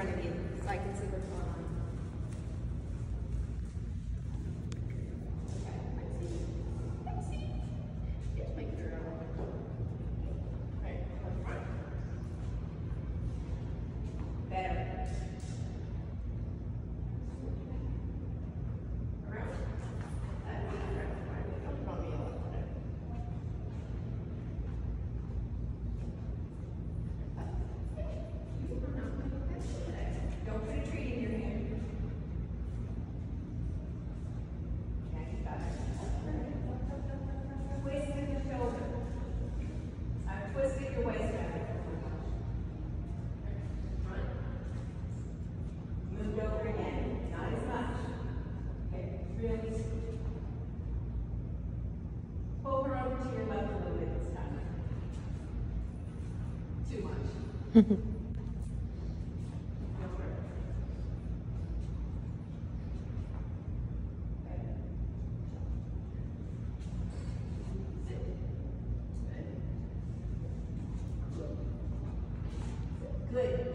front of you so I can see what's going on. Good.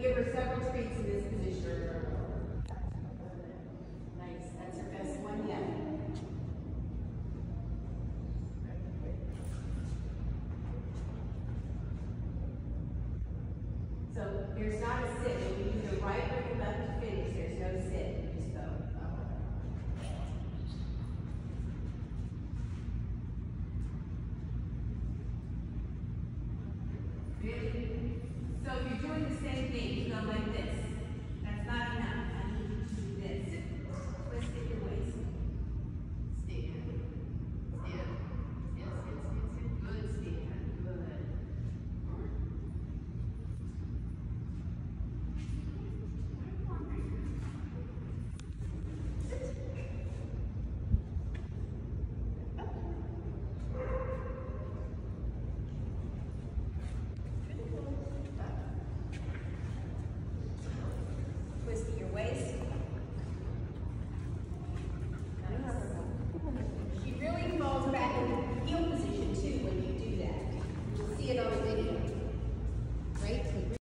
Give her several treats in this position. There's not a sit. You can the right or the left to finish. There's no sit. You just go. So if you're doing the same thing, you go like this.